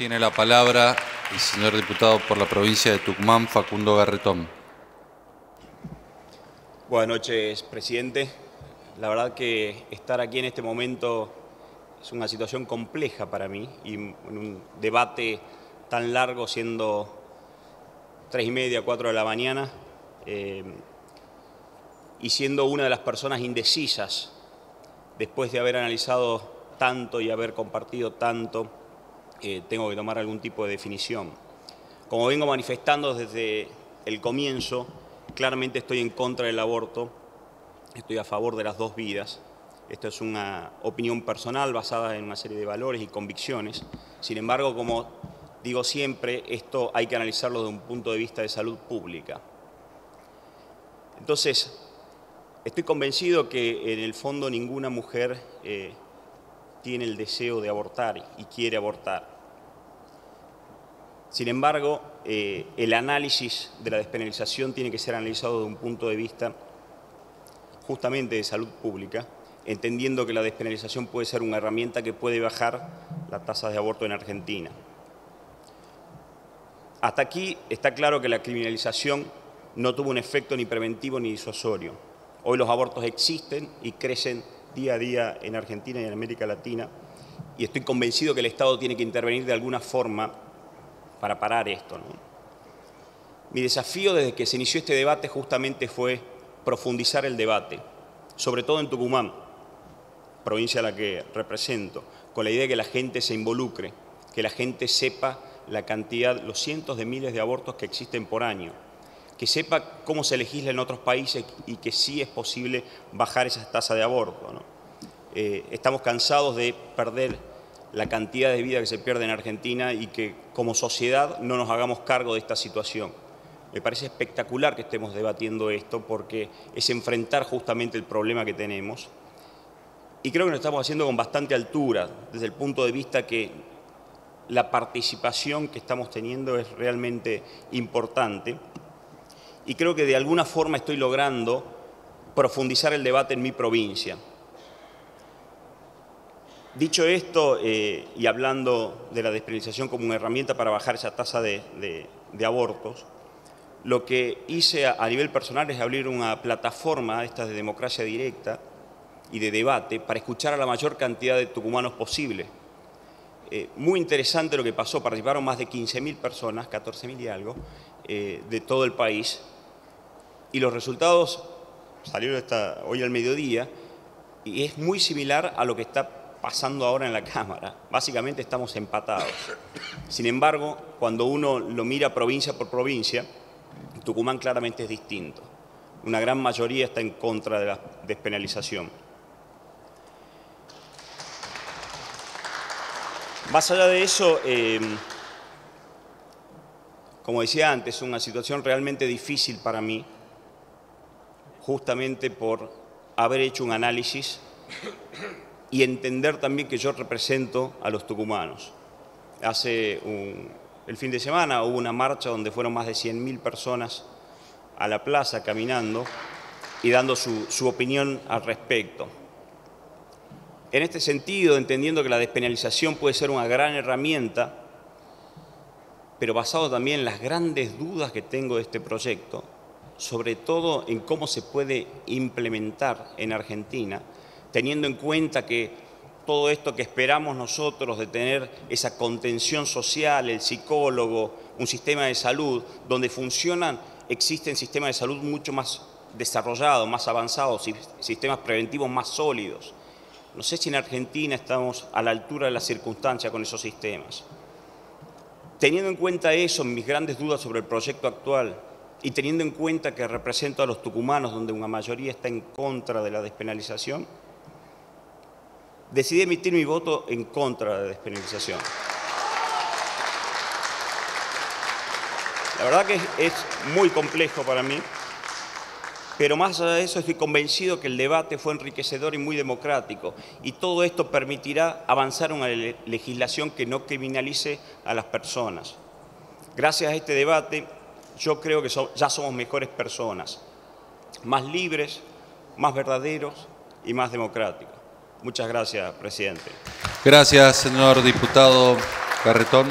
Tiene la palabra el señor diputado por la provincia de Tucumán, Facundo Garretón. Buenas noches, presidente. La verdad que estar aquí en este momento es una situación compleja para mí y en un debate tan largo, siendo tres y media, cuatro de la mañana, eh, y siendo una de las personas indecisas, después de haber analizado tanto y haber compartido tanto eh, tengo que tomar algún tipo de definición. Como vengo manifestando desde el comienzo, claramente estoy en contra del aborto, estoy a favor de las dos vidas. Esto es una opinión personal basada en una serie de valores y convicciones. Sin embargo, como digo siempre, esto hay que analizarlo desde un punto de vista de salud pública. Entonces, estoy convencido que en el fondo ninguna mujer eh, tiene el deseo de abortar y quiere abortar. Sin embargo, eh, el análisis de la despenalización tiene que ser analizado desde un punto de vista justamente de salud pública, entendiendo que la despenalización puede ser una herramienta que puede bajar la tasa de aborto en Argentina. Hasta aquí está claro que la criminalización no tuvo un efecto ni preventivo ni disuasorio. Hoy los abortos existen y crecen día a día en Argentina y en América Latina y estoy convencido que el Estado tiene que intervenir de alguna forma para parar esto. Mi desafío desde que se inició este debate justamente fue profundizar el debate, sobre todo en Tucumán, provincia a la que represento, con la idea de que la gente se involucre, que la gente sepa la cantidad, los cientos de miles de abortos que existen por año, que sepa cómo se legisla en otros países y que sí es posible bajar esa tasa de aborto. Eh, estamos cansados de perder la cantidad de vida que se pierde en Argentina y que como sociedad no nos hagamos cargo de esta situación. Me parece espectacular que estemos debatiendo esto porque es enfrentar justamente el problema que tenemos. Y creo que lo estamos haciendo con bastante altura, desde el punto de vista que la participación que estamos teniendo es realmente importante y creo que de alguna forma estoy logrando profundizar el debate en mi provincia. Dicho esto, eh, y hablando de la despenalización como una herramienta para bajar esa tasa de, abortos, lo que hice a, nivel personal es abrir una plataforma esta de democracia directa y de debate para escuchar a la mayor cantidad de tucumanos posible. Eh, muy interesante lo que pasó, participaron más de 15.000 personas, 14.000 y algo, eh, de todo el país. Y los resultados salieron hoy al mediodía y es muy similar a lo que está pasando ahora en la Cámara. Básicamente estamos empatados. Sin embargo, cuando uno lo mira provincia por provincia, Tucumán claramente es distinto. Una gran mayoría está en contra de la despenalización. Más allá de eso, eh, como decía antes, es una situación realmente difícil para mí, justamente por haber hecho un análisis y entender también que yo represento a los tucumanos. Hace el fin de semana hubo una marcha donde fueron más de 100.000 personas a la plaza caminando y dando su, su opinión al respecto. En este sentido, entendiendo que la despenalización puede ser una gran herramienta, pero basado también en las grandes dudas que tengo de este proyecto, sobre todo en cómo se puede implementar en Argentina, teniendo en cuenta que todo esto que esperamos nosotros de tener esa contención social, el psicólogo, un sistema de salud, donde funcionan, existen sistemas de salud mucho más desarrollados, más avanzados, sistemas preventivos más sólidos. No sé si en Argentina estamos a la altura de las circunstancias con esos sistemas. Teniendo en cuenta eso, mis grandes dudas sobre el proyecto actual y teniendo en cuenta que represento a los tucumanos, donde una mayoría está en contra de la despenalización, decidí emitir mi voto en contra de la despenalización. La verdad que es, muy complejo para mí, pero más allá de eso estoy convencido que el debate fue enriquecedor y muy democrático y todo esto permitirá avanzar una legislación que no criminalice a las personas. Gracias a este debate yo creo que ya somos mejores personas, más libres, más verdaderos y más democráticos. Muchas gracias, presidente. Gracias, señor diputado Carretón.